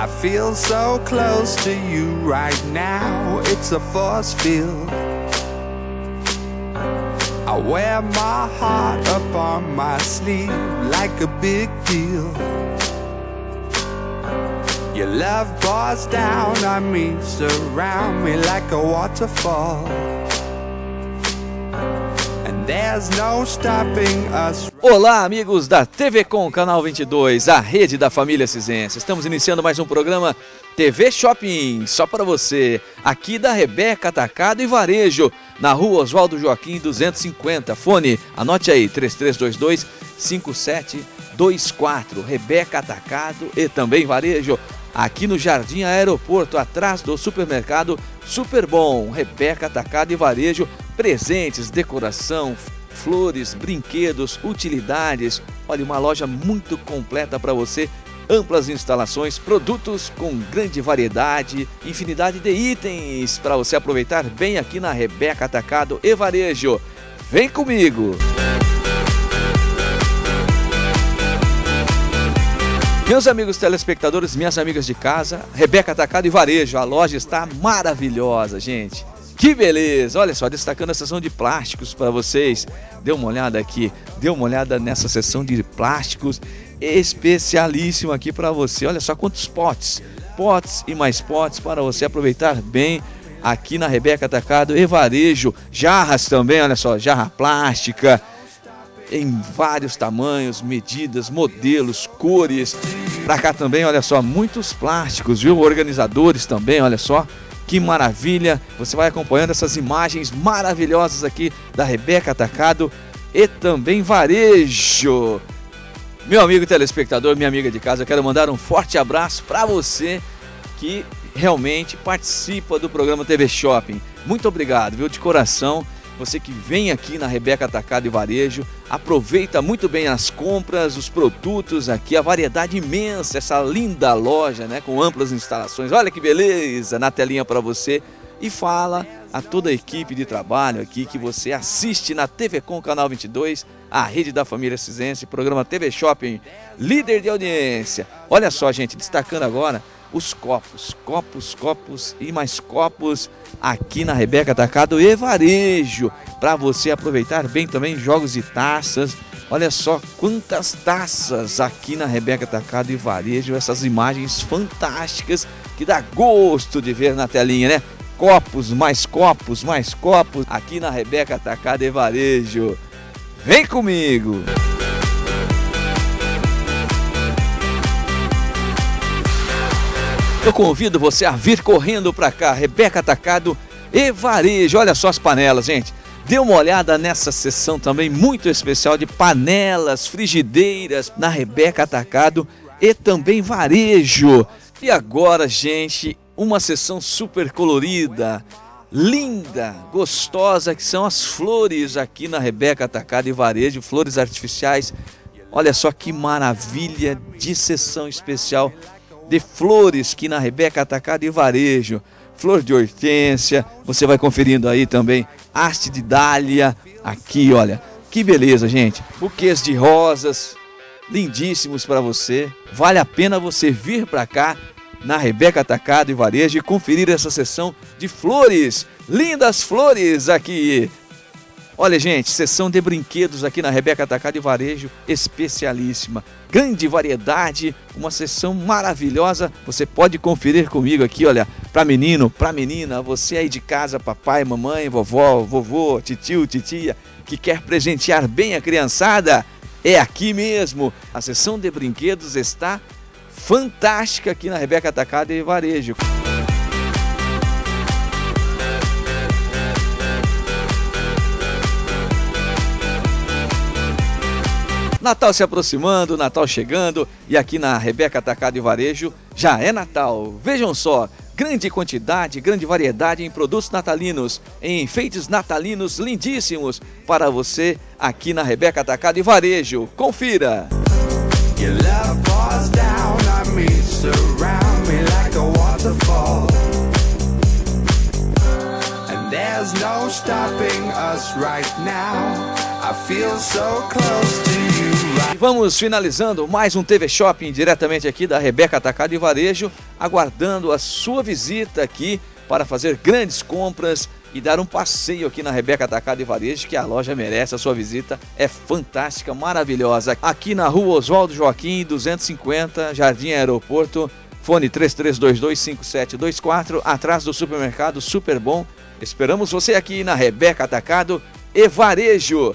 I feel so close to you right now. It's a force field. I wear my heart up on my sleeve like a big deal. Your love pours down on me, surround me like a waterfall. Olá, amigos da TV Com, canal 22, a rede da família Cisense. Estamos iniciando mais um programa TV Shopping, só para você, aqui da Rebeca Atacado e Varejo, na rua Oswaldo Joaquim 250. Fone, anote aí, 3322 5724. Rebeca Atacado e também Varejo, aqui no Jardim Aeroporto, atrás do supermercado Super Bom. Rebeca Atacado e Varejo, presentes, decoração, flores, brinquedos, utilidades. Olha, uma loja muito completa para você. Amplas instalações, produtos com grande variedade, infinidade de itens para você aproveitar bem aqui na Rebeca Atacado e Varejo. Vem comigo! Meus amigos telespectadores, minhas amigas de casa, Rebeca Atacado e Varejo, a loja está maravilhosa, gente. Que beleza! Olha só, destacando a seção de plásticos para vocês. Dê uma olhada aqui, dê uma olhada nessa seção de plásticos especialíssima aqui para você. Olha só quantos potes, potes e mais potes para você aproveitar bem aqui na Rebeca Atacado e Varejo. Jarras também, olha só, jarra plástica em vários tamanhos, medidas, modelos, cores. Para cá também, olha só, muitos plásticos, viu? Organizadores também, olha só. Que maravilha! Você vai acompanhando essas imagens maravilhosas aqui da Rebeca Atacado e também Varejo. Meu amigo telespectador, minha amiga de casa, eu quero mandar um forte abraço para você que realmente participa do programa TV Shopping. Muito obrigado, viu? De coração. Você que vem aqui na Rebeca Atacado e Varejo, aproveita muito bem as compras, os produtos aqui, a variedade imensa, essa linda loja, né, com amplas instalações. Olha que beleza na telinha para você e fala a toda a equipe de trabalho aqui que você assiste na TV Com Canal 22, a rede da família Cisense, programa TV Shopping, líder de audiência. Olha só, gente, destacando agora os copos, copos, copos e mais copos aqui na Rebeca Atacado e Varejo, para você aproveitar bem também jogos e taças. Olha só quantas taças aqui na Rebeca Atacado e Varejo, essas imagens fantásticas que dá gosto de ver na telinha, né? Copos, mais copos, mais copos aqui na Rebeca Atacado e Varejo. Vem comigo! Eu convido você a vir correndo para cá, Rebeca Atacado e Varejo. Olha só as panelas, gente. Dê uma olhada nessa sessão também muito especial de panelas, frigideiras na Rebeca Atacado e também Varejo. E agora, gente, uma sessão super colorida, linda, gostosa, que são as flores aqui na Rebeca Atacado e Varejo, flores artificiais. Olha só que maravilha de sessão especial de flores que na Rebeca Atacado e Varejo. Flor de hortência, você vai conferindo aí também haste de dália. Aqui, olha, que beleza, gente. Buquês de rosas, lindíssimos para você. Vale a pena você vir para cá na Rebeca Atacado e Varejo e conferir essa sessão de flores. Lindas flores aqui Olha, gente, sessão de brinquedos aqui na Rebeca Atacado e Varejo, especialíssima. Grande variedade, uma sessão maravilhosa. Você pode conferir comigo aqui, olha, para menino, para menina, você aí de casa, papai, mamãe, vovó, vovô, titio, titia, que quer presentear bem a criançada, é aqui mesmo. A sessão de brinquedos está fantástica aqui na Rebeca Atacado e Varejo. Natal se aproximando, Natal chegando e aqui na Rebeca Atacado e Varejo já é Natal. Vejam só, grande quantidade, grande variedade em produtos natalinos, em enfeites natalinos lindíssimos para você aqui na Rebeca Atacado e Varejo. Confira! There's no stopping us right now. E vamos finalizando mais um TV Shopping diretamente aqui da Rebeca Atacado e Varejo, aguardando a sua visita aqui para fazer grandes compras e dar um passeio aqui na Rebeca Atacado e Varejo, que a loja merece. A sua visita é fantástica, maravilhosa. Aqui na rua Oswaldo Joaquim, 250, Jardim Aeroporto, fone 33225724, atrás do supermercado Super Bom. Esperamos você aqui na Rebeca Atacado e Varejo.